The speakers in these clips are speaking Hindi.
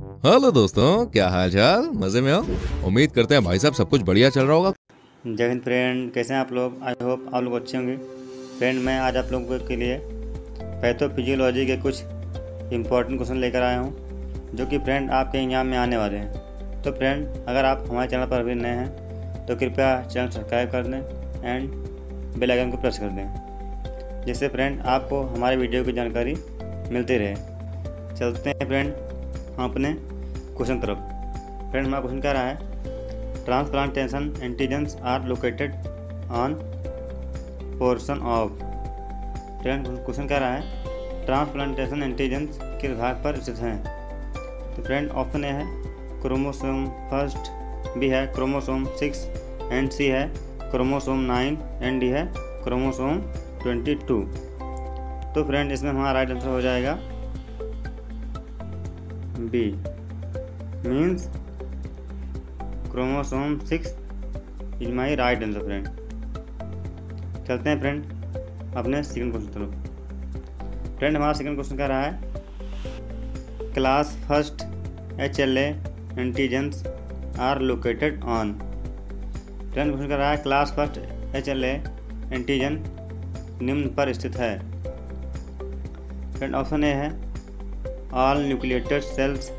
हेलो दोस्तों, क्या हाल चाल मज़े में हो? उम्मीद करते हैं भाई साहब सब कुछ बढ़िया चल रहा होगा। जय हिंद फ्रेंड, कैसे हैं आप लोग? आई होप आप लोग अच्छे होंगे। फ्रेंड, मैं आज आप लोगों के लिए पैथोफिजियोलॉजी के कुछ इंपॉर्टेंट क्वेश्चन लेकर आया हूँ, जो कि फ्रेंड आपके एग्ज़ाम में आने वाले हैं। तो फ्रेंड, अगर आप हमारे चैनल पर अभी नए हैं तो कृपया चैनल सब्सक्राइब कर दें एंड बेल आइकन को प्रेस कर दें, जिससे फ्रेंड आपको हमारे वीडियो की जानकारी मिलती रहे। चलते हैं फ्रेंड। हम अपने क्वेश्चन तरफ़। फ्रेंड हमारा क्वेश्चन क्या रहा है? Transplantation antigens are located on portion of friend question क्या रहा है? ट्रांसप्लांटेशन एंटीजेंस किस भाग पर स्थित हैं। तो फ्रेंड ऑप्शन ए है क्रोमोसोम फ़र्स्ट बी है क्रोमोसोम सिक्स एंड सी है क्रोमोसोम नाइन एंड डी है क्रोमोसोम ट्वेंटी टू तो फ्रेंड इसमें हमारा राइट आंसर हो जाएगा। B means chromosome six is my right answer friend चलते हैं फ्रेंड अपने सेकंड क्वेश्चन तरफ़ फ्रेंड हमारा सेकंड क्वेश्चन क्या रहा है? Class first H L antigens are located on friend question क्या रहा है? Class first H L antigen निम्न पर स्थित है। फ्रेंड ऑप्शन ए है। All nucleated cells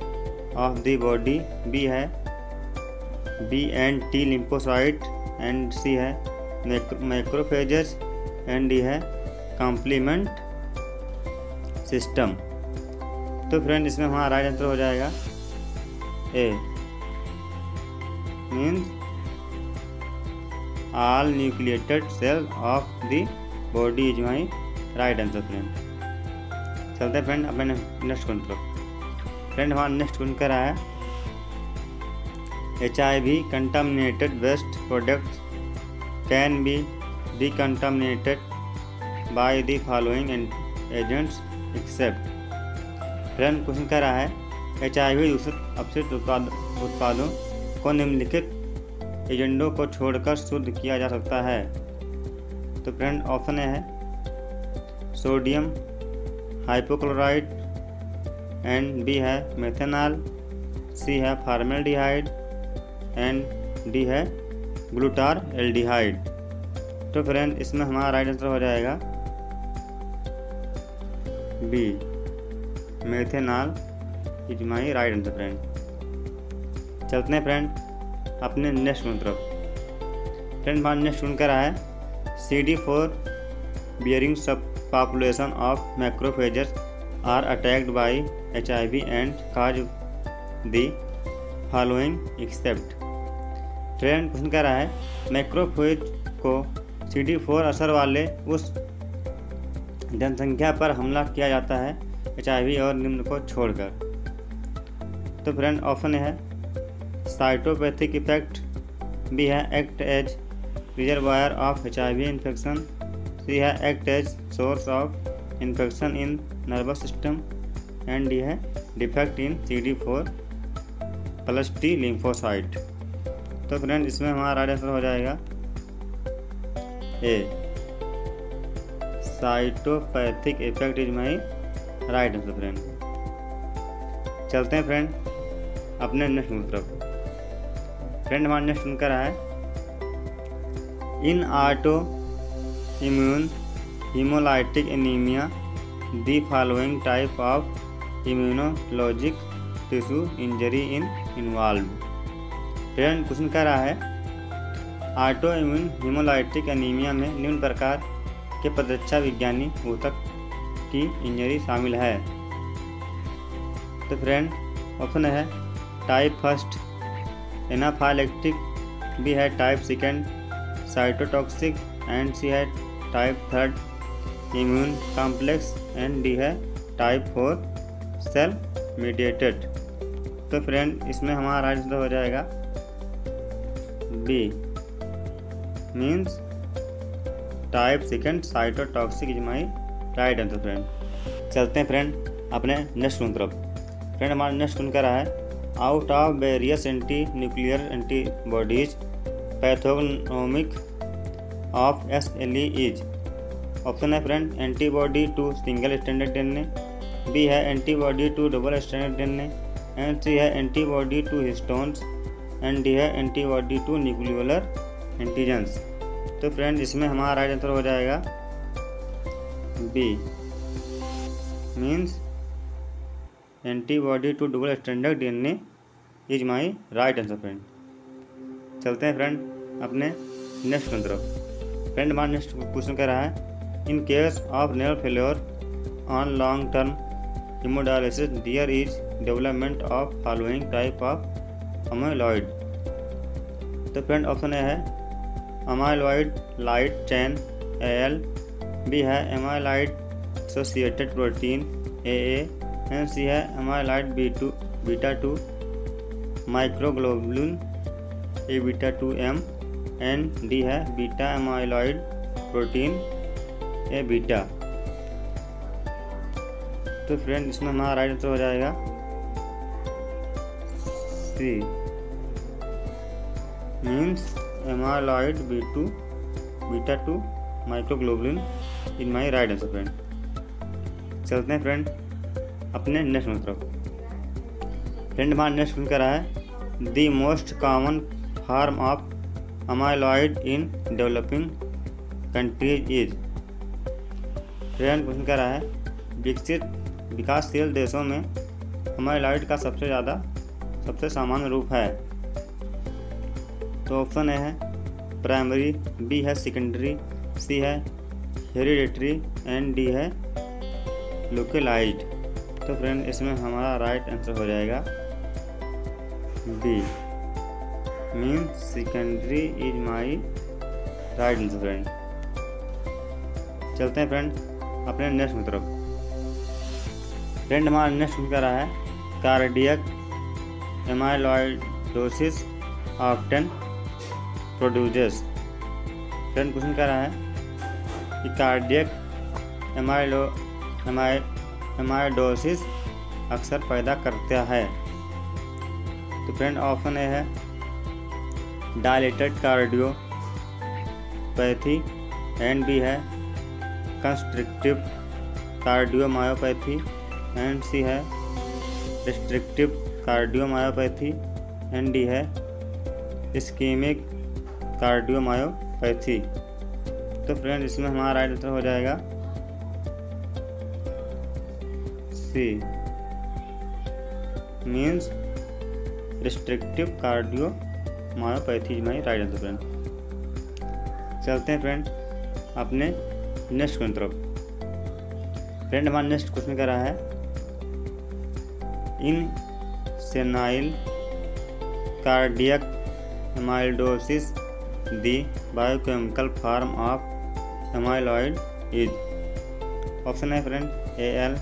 of the body B है B and T lymphocyte and C है मैक्रोफेजेस एंड डी है कॉम्प्लीमेंट सिस्टम तो फ्रेंड इसमें हमारा राइट आंसर हो जाएगा A means all nucleated cell of the body is my right answer friend चलते हैं फ्रेंड अपने नेक्स्ट क्वेश्चन तरफ़ फ्रेंड हमारा नेक्स्ट क्वेश्चन क्या रहा है। H I V contaminated waste products can be decontaminated by the following agents except friend question कह रहा है एच आई वी दूषित अपशिष्ट उत्पाद, उत्पादों को निम्नलिखित एजेंडों को छोड़कर शुद्ध किया जा सकता है। तो फ्रेंड ऑप्शन है सोडियम हाइपोक्लोराइड एंड बी है मेथेनॉल सी है फार्मेल्डिहाइड एंड डी है ग्लूटार एल्डिहाइड तो फ्रेंड इसमें हमारा राइट आंसर हो जाएगा B methanol is my right answer friend चलते हैं फ्रेंड अपने नेक्स्ट तरफ़ फ्रेंड हमारा नेक्स्ट वन क्या है C D four bearing sub population of macrophages are attacked by HIV and cause the following except. Friend question कह रहा है मैक्रोफेज को सी डी फोर असर वाले उस जनसंख्या पर हमला किया जाता है HIV और निम्न को छोड़कर। तो फ्रेंड ऑप्शन है साइटोपैथिक इफ़ेक्ट भी है act as reservoir of H I V infection C है act as source of infection in nervous system and D है defect in C D four plus T lymphocyte तो फ्रेंड इसमें हमारा आंसर हो जाएगा। A cytopathic effect is my right answer friend चलते हैं फ्रेंड अपने नेक्स्ट तरफ़ फ्रेंड हमारा नेक्स्ट उनका रहा है? In auto immune hemolytic anemia, the following type of immunologic tissue injury in involved. Friend question कह रहा है ऑटो इम्यून हीमोलाइटिक एनीमिया में निम्न प्रकार के प्रतिरक्षा विज्ञानी ऊतक की इंजरी शामिल है। तो फ्रेंड ऑप्शन है टाइप फ़र्स्ट एनाफाइलेक्टिक भी है type second cytotoxic and C है type third immune complex and D है टाइप फोर सेल मीडिएटेड तो फ्रेंड इसमें हमारा आंसर हो जाएगा B means type second cytotoxic is my right answer friend चलते हैं फ्रेंड अपने नेक्स्ट वन तरफ़ फ्रेंड हमारा नेक्स्ट वन कह रहा है। Out of various anti nuclear antibodies pathognomonic of S L E is option है friend antibody to single standard DNA B है antibody to double standard DNA and C है antibody to histones and D है एंटीबॉडी टू न्यूक्लियोलर एंटीजेंस तो फ्रेंड इसमें हमारा राइट आंसर हो जाएगा B means antibody to double standard DNA is my right answer friend चलते हैं फ्रेंड अपने नेक्स्ट तरफ़। फ्रेंड हमारा नेक्स्ट क्वेश्चन कह रहा है in case of nail failure on long term hemodialysis there is development of following type of amyloid तो फ्रेंड ऑप्शन ए है amyloid light chain A L B है amyloid associated protein A and C है amyloid B two beta two microglobulin A beta two M and D है, beta amyloid protein A beta. तो फ्रेंड इसमें हमारा राइट आंसर हो जाएगा। C means amyloid B two beta two microglobulin in my right answer friend चलते हैं फ्रेंड अपने नेक्स्ट तरफ़ फ्रेंड हमारा नेक्स्ट क्या रहा है? The most common form of amyloid in developing countries is friend question कह रहा है, विकसित विकासशील देशों में अमाइलॉइड का सबसे ज़्यादा, सबसे सामान्य रूप है। तो ऑप्शन ए है प्राइमरी बी है सेकेंडरी सी है हेरिडेटरी एंड डी है लोकलाइज तो फ्रेंड इसमें हमारा राइट आंसर हो जाएगा B mean secondary is my right answer friend चलते हैं फ्रेंड अपने नेक्स्ट की तरफ़। फ्रेंड हमारा नेक्स्ट क्या रहा है? Cardiac amyloidosis often produces friend question क्या रहा है? कि कार्डियक एमाइलो एमाइ एमाइडोसिस अक्सर पैदा करता है। तो फ्रेंड ऑप्शन ए है। डायलेटेड कार्डियोपैथी एंड बी है कंस्ट्रिक्टिव कार्डियोमायोपैथी एंड सी है रिस्ट्रिक्टिव कार्डियोमायोपैथी एंड डी है स्कीमिक कार्डियोमायोपैथी तो फ्रेंड इसमें हमारा राइट आंसर हो जाएगा C means restrictive cardiomyopathy is my right answer friend चलते हैं फ्रेंड अपने नेक्स्ट क्वेश्चन तरफ़। फ्रेंड, हमारा नेक्स्ट क्वेश्चन क्या रहा है? In senile cardiac amyloidosis the biochemical form of amyloid is option है फ्रेंड ए एल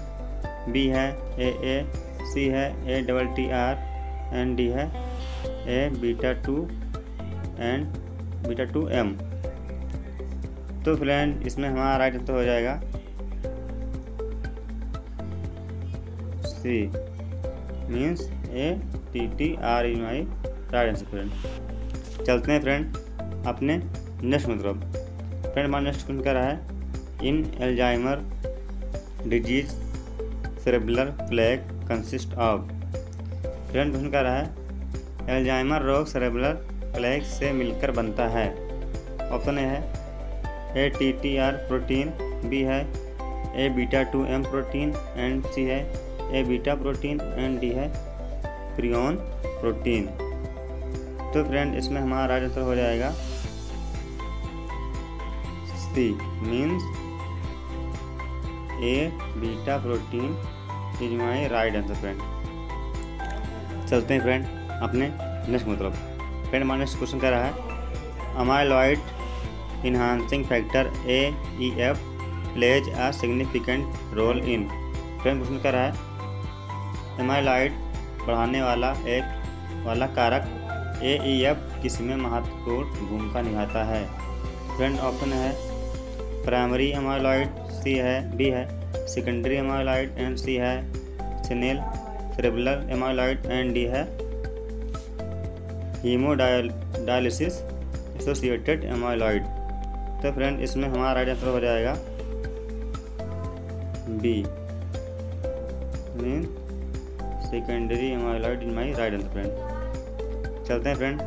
बी है ए ए सी है A double T R and D है। A beta two and beta two M तो फ्रेंड इसमें हमारा राइट आंसर हो जाएगा C means A T T R E my right answer friend चलते हैं फ्रेंड अपने नेक्स्ट मतलब। फ्रेंड हमारा नेक्स्ट क्वेश्चन क्या रहा है? In Alzheimer disease cerebellar plaque consist of friend question क्या रहा है? एल्जाइमर रोग सेरेबुलर प्लेग से मिलकर बनता है। ऑप्शन ए है। A T T R protein, B है। A beta two M protein, and C है। A beta protein, and D है। Prion protein. तो फ्रेंड, इसमें हमारा राइट आंसर हो जाएगा। C means A beta protein is my right answer, friend. चलते हैं, फ्रेंड। अपने नेक्स्ट मतलब। फ्रेंड हमारा नेक्स्ट क्वेश्चन कह रहा है? Amyloid enhancing factor A E F plays a significant role in friend question कह रहा है? एमाइलॉइड बढ़ाने वाला एक, वाला कारक ए ई एफ़ किसमें महत्वपूर्ण भूमिका निभाता है? फ्रेंड ऑप्शन है प्राइमरी एमाइलॉइड सी है बी है। सेकेंडरी एमाइलॉइड एंड सी है। Senile cerebellar amyloid and D है। हीमोडायलिसिस एसोसिएटेड एमाइलॉइड तो फ्रेंड इसमें हमारा राइट आंसर हो जाएगा B mean secondary amyloid in my right answer friend चलते हैं फ्रेंड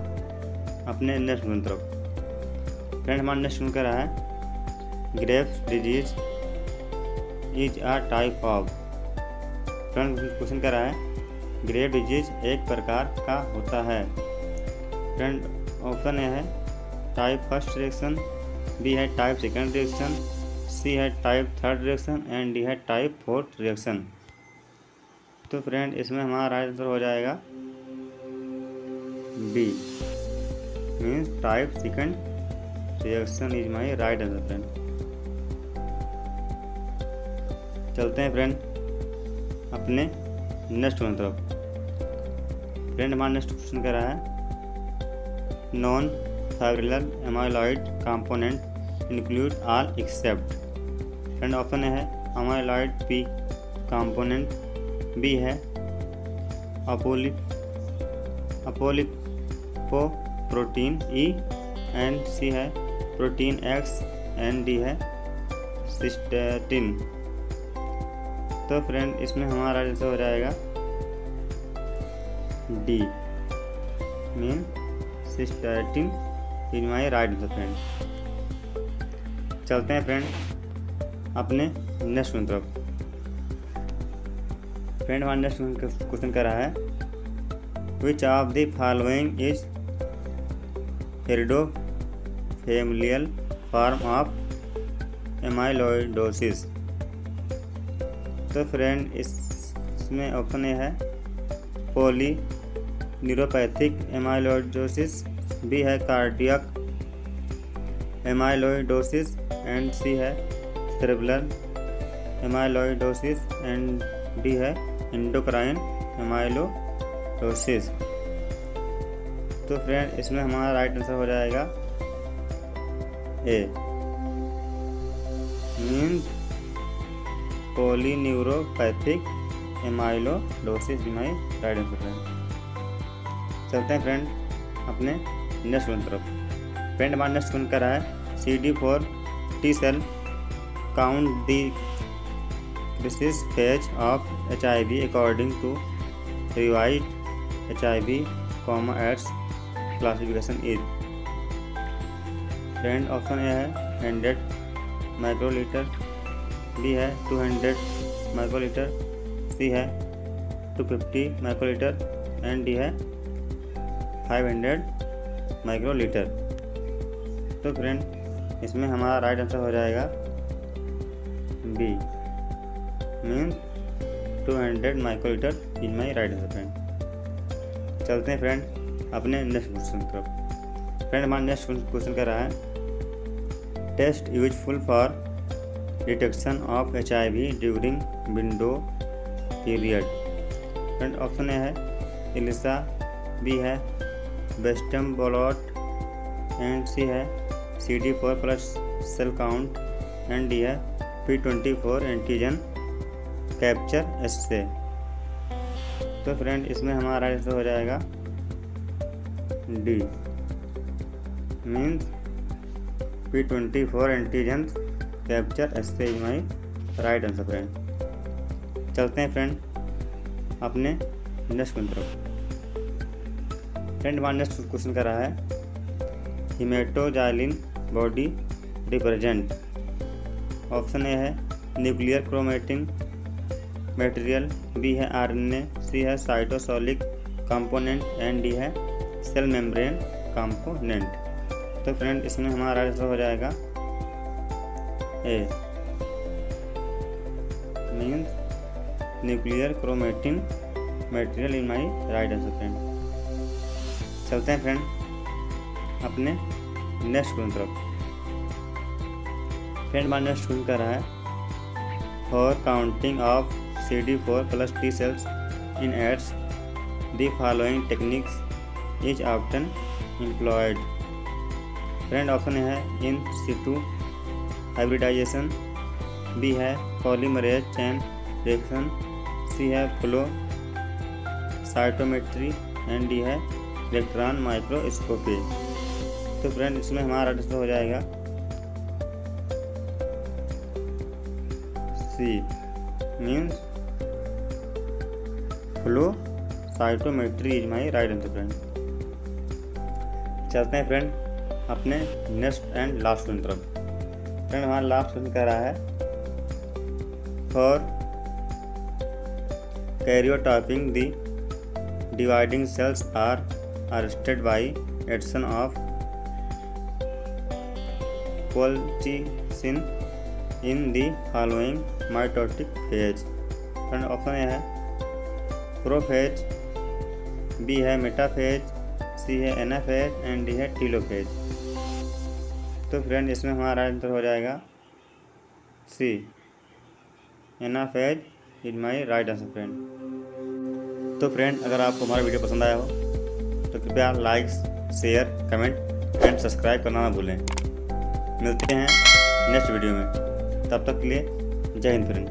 अपने नेक्स्ट क्वेश्चन तरफ़ फ्रेंड हमारा नेक्स्ट कह रहा है Graves disease is a type of friend question कह रहा है ग्रेप डिज़ीज़ एक प्रकार का होता है। फ्रेंड ऑप्शन ए है। टाइप फ़र्स्ट रिएक्शन बी है टाइप सेकंड रिएक्शन सी है type third reaction and D है टाइप फोर्थ रिएक्शन तो फ्रेंड इसमें हमारा राइट आंसर हो जाएगा B means type second reaction is my right answer friend चलते हैं फ्रेंड अपने नेक्स्ट वन तरफ़। फ्रेंड हमारा नेक्स्ट क्वेश्चन कह रहा है non fibrillar amyloid component include all except friend option है अमाइलॉइड पी कंपोनेंट बी है अपोलिप अपोलिपो प्रोटीन ई एंड सी है प्रोटीन एक्स एंड डी है सिस्टेटिन तो फ्रेंड इसमें हमारा जैसे हो जाएगा D mean cystatin in my right answer friend चलते हैं फ्रेंड अपने नेक्स्ट तरफ़ फ्रेंड हमारा नेक्स्ट क्वेश्चन कर रहा है which of the following is heredo familial form of amyloidosis तो फ्रेंड इसमें ऑप्शन ए है पोली न्यूरोपैथिक एमाइलोइडोसिस, बी है कार्डियक एमाइलोइडोसिस, एंड सी है सेरेब्रल एमाइलोइडोसिस, एंड डी है इंडोक्राइन एमाइलोडोसिस तो फ्रेंड, इसमें हमारा राइट आंसर हो जाएगा A. Means polyneuropathic amyloidosis my right answer friend चलते हैं फ्रेंड अपने नेक्स्ट वन तरफ़। फ्रेंड हमारा नेक्स्ट वन कर रहा है C D four T cell count the crisis phase of H I phase according to according H I HIV, comma AIDS classification is friend option A है हंड्रेड माइक्रोलीटर बी है टू हंड्रेड माइक्रोलीटर सी है two fifty microlitre and D है फाइव हंड्रेड माइक्रोलीटर तो फ्रेंड इसमें हमारा राइट आंसर हो जाएगा B means 200 microlitre in my right answer friend चलते हैं फ्रेंड अपने नेक्स्ट क्वेश्चन तरफ़। फ्रेंड हमारा नेक्स्ट क्वेश्चन कर रहा है test useful for detection of H I V during window period friend option A है एलिसा बी है वेस्टम बोलॉट एंड सी है C D four plus cell count and D है P twenty four antigen capture S से तो फ्रेंड इसमें हमारा आंसर हो जाएगा D means P twenty four antigen capture assay my right answer friend चलते हैं फ्रेंड अपने नेक्स्ट की। तरफ़ फ्रेंड हमारा नेक्स्ट क्वेश्चन करा है। Haematoxylin body represent. Option A है न्यूक्लियर क्रोमेटिन। मटेरियल बी है आरएनए। सी है साइटोसोलिक कंपोनेंट। एंड डी है सेल मेम्ब्रेन कंपोनेंट। तो फ्रेंड इसमें हमारा आंसर हो जाएगा A. Means nuclear chromatin. Material in my right answer friend. चलते हैं फ्रेंड अपने नेक्स्ट क्वेश्चन तरफ़। फ्रेंड हमारा नेक्स्ट क्वेश्चन कर रहा है। For counting of CD4 plus T cells in ads. The following techniques is often employed. Friend option है इन सिटू हाइब्रिडाइजेशन बी है पॉलीमरेज चैन रिएक्शन सी है फ्लो साइटोमेट्री एंड डी है इलेक्ट्रॉन माइक्रोस्कोपी। तो फ्रेंड, इसमें हमारा आंसर हो जाएगा C means flow cytometry is my right answer friend चलते हैं फ्रेंड अपने नेक्स्ट एंड लास्ट क्वेश्चन तरफ़। फ्रेंड हमारा लास्ट क्वेश्चन कह रहा है for karyotyping the dividing cells are arrested by addition of colchicine in the following mitotic phase friend option A है प्रोफेज बी है मेटाफेज सी है एनाफेज एंड डी है टीलोफेज तो फ्रेंड इसमें हमारा आंसर हो जाएगा C anaphase is my right answer friend तो फ्रेंड अगर आपको हमारा वीडियो पसंद आया हो तो कृपया like share comment and subscribe करना ना भूलें। मिलते हैं नेक्स्ट वीडियो में। तब तक के लिए जय हिंद फ्रेंड